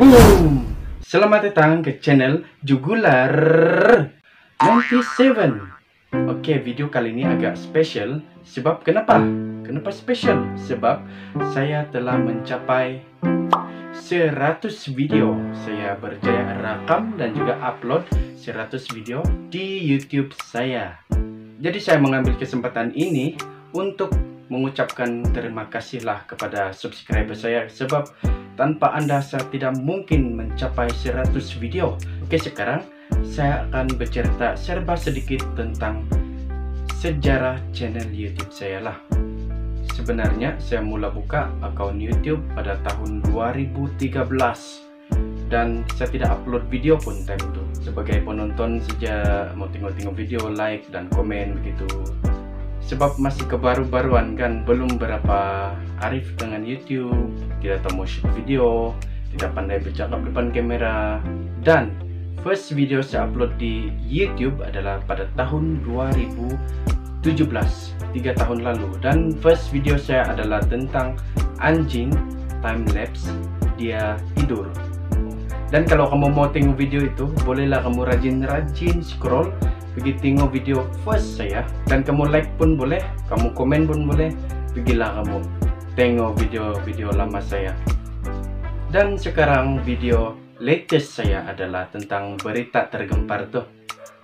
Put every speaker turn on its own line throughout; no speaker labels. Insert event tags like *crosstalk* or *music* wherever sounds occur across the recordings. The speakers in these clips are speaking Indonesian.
Boom! Selamat datang ke channel Jugular 97 Oke, video kali ini agak spesial Sebab kenapa? Kenapa spesial? Sebab saya telah mencapai 100 video Saya berjaya rakam dan juga upload 100 video di YouTube saya Jadi saya mengambil kesempatan ini untuk mengucapkan terima kasihlah kepada subscriber saya sebab tanpa anda saya tidak mungkin mencapai 100 video. Oke sekarang saya akan bercerita serba sedikit tentang sejarah channel youtube saya lah. Sebenarnya saya mula buka akun youtube pada tahun 2013 dan saya tidak upload video pun time itu sebagai penonton saja mau tengok-tengok video like dan komen begitu sebab masih kebaru-baruan kan belum berapa arif dengan YouTube tidak tahu mau video tidak pandai bercakap depan kamera. Dan first video saya upload di YouTube adalah pada tahun 2017 tiga tahun lalu. Dan first video saya adalah tentang anjing time lapse dia tidur. Dan kalau kamu mau tengok video itu bolehlah kamu rajin-rajin scroll pergi tengok video first saya. Dan kamu like pun boleh kamu komen pun boleh. Pergilah kamu tengok video-video lama saya. Dan sekarang video latest saya adalah tentang berita tergempar tuh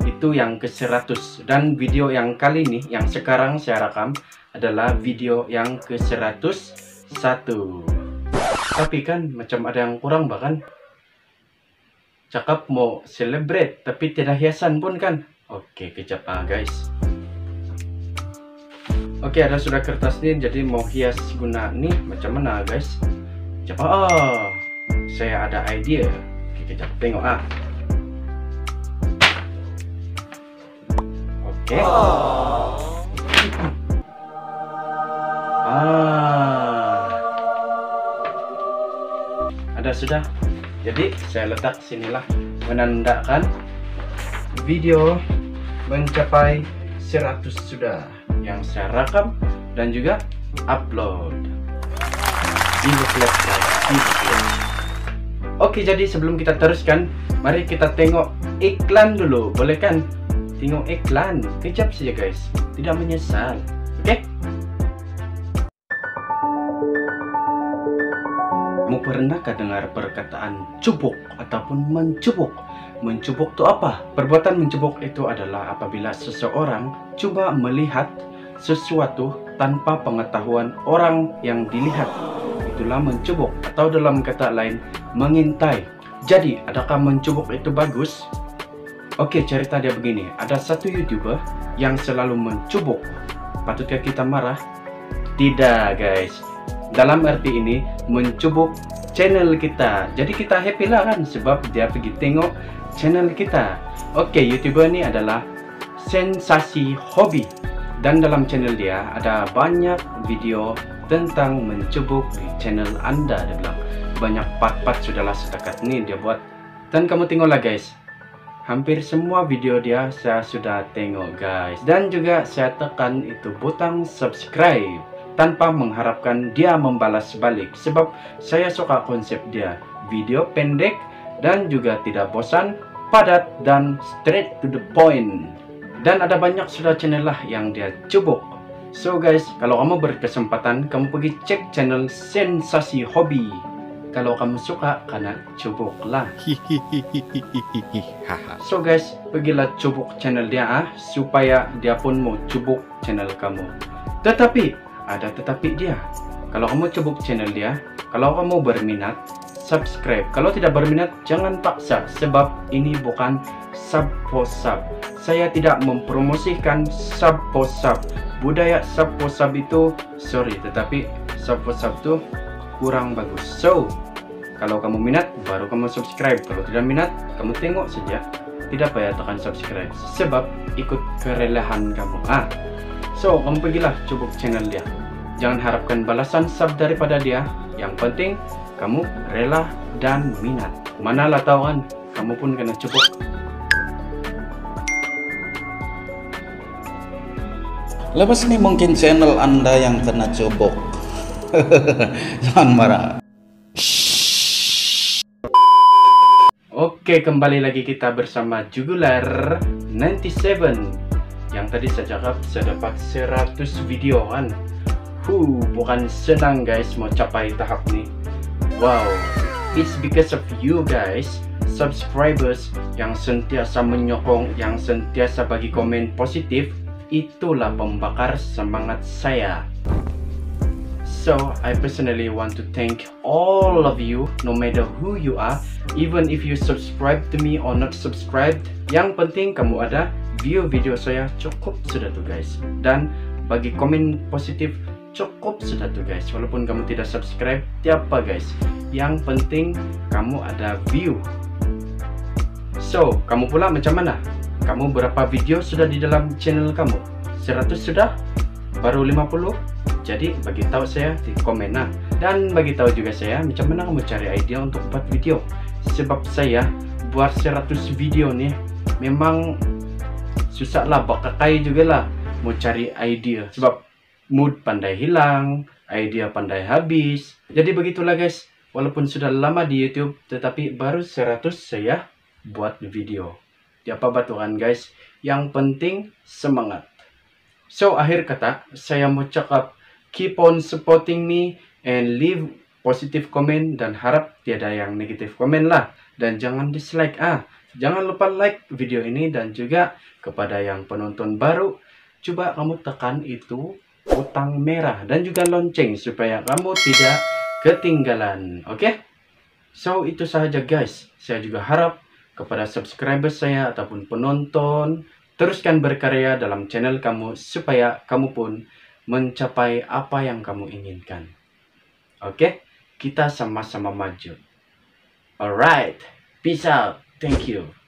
itu yang ke 100 dan video yang kali ini yang sekarang saya rekam adalah video yang ke 101 tapi kan macam ada yang kurang bahkan. Cakap mau celebrate tapi tidak hiasan pun kan Oke, kejap ah guys. Oke, ada sudah kertas ini jadi mau hias guna nih macam mana guys? Kejap oh, saya ada ide. Oke, kejap tengok ah. Oke. Ah. Ada sudah. Jadi saya letak sinilah menandakan video mencapai 100 sudah yang saya rekam dan juga upload. Oke jadi sebelum kita teruskan mari kita tengok iklan dulu. Boleh kan? Tengok iklan. Kejap saja guys. Tidak menyesal. Oke? Kamu pernahkah dengar perkataan cubuk ataupun mencubuk? Mencubuk itu apa? Perbuatan mencubuk itu adalah apabila seseorang coba melihat sesuatu tanpa pengetahuan orang yang dilihat. Itulah mencubuk atau dalam kata lain mengintai. Jadi, adakah mencubuk itu bagus? Oke, cerita dia begini. Ada satu YouTuber yang selalu mencubuk. Patutkah kita marah? Tidak, guys. Dalam arti ini, mencubuk channel kita. Jadi kita happy lah kan sebab dia pergi tengok channel kita. Oke, YouTuber ini adalah sensasi hobi dan dalam channel dia ada banyak video tentang mencubuk di channel Anda dia bilang. Banyak part-part sudahlah setakat ini dia buat. Dan kamu tengoklah guys. Hampir semua video dia saya sudah tengok guys. Dan juga saya tekan itu butang subscribe tanpa mengharapkan dia membalas balik sebab saya suka konsep dia. Video pendek dan juga tidak bosan, padat dan straight to the point. Dan ada banyak sudah channel lah yang dia cubuk. So guys, kalau kamu berkesempatan, kamu pergi cek channel Sensasi Hobi. Kalau kamu suka, karena cubuk lah. so guys, pergilah cubuk channel dia ah, supaya dia pun mau cubuk channel kamu. Tetapi, ada tetapi dia. Kalau kamu cubuk channel dia, kalau kamu berminat, subscribe. Kalau tidak berminat, jangan paksa sebab ini bukan sub for sub. Saya tidak mempromosikan sub for sub. Budaya sub for sub itu sorry, tetapi sub for sub itu kurang bagus. So, kalau kamu minat, baru kamu subscribe. Kalau tidak minat, kamu tengok saja. Tidak payah tekan subscribe sebab ikut kerelahan kamu. Ah, so kamu pergilah cukup channel dia. Jangan harapkan balasan sub daripada dia. Yang penting kamu rela dan minat. Manalah tahu kan, kamu pun kena cukup.
Lepas ini mungkin channel Anda yang kena cobok. *laughs* Jangan marah.
Oke, kembali lagi kita bersama Jugular 97 Yang tadi saya cakap saya dapat 100 video kan Huh, bukan senang guys mau capai tahap ini Wow, it's because of you guys Subscribers yang sentiasa menyokong, yang sentiasa bagi komen positif Itulah pembakar semangat saya So, I personally want to thank all of you, no matter who you are, even if you subscribe to me or not subscribed. Yang penting kamu ada view video saya cukup sudah tuh guys. Dan bagi komen positif cukup sudah tuh guys. Walaupun kamu tidak subscribe, tiapa guys. Yang penting kamu ada view. So, kamu pula macam mana? Kamu berapa video sudah di dalam channel kamu? 100 sudah? Baru 50? Jadi bagi tahu saya di komen nah. Dan bagi tahu juga saya macam mana kamu cari ide untuk buat video. Sebab saya buat 100 video nih memang susah lah bakakai juga lah mau cari ide. Sebab mood pandai hilang, idea pandai habis. Jadi begitulah guys. Walaupun sudah lama di YouTube tetapi baru 100 saya buat video. Di apa batuan guys? Yang penting semangat. So akhir kata saya mau cakap keep on supporting me and leave positive comment dan harap tiada yang negatif komen lah dan jangan dislike ah jangan lupa like video ini dan juga kepada yang penonton baru coba kamu tekan itu butang merah dan juga lonceng supaya kamu tidak ketinggalan oke okay? so itu saja guys saya juga harap kepada subscriber saya ataupun penonton teruskan berkarya dalam channel kamu supaya kamu pun mencapai apa yang kamu inginkan. Oke, kita sama-sama maju. Alright, peace out. Thank you.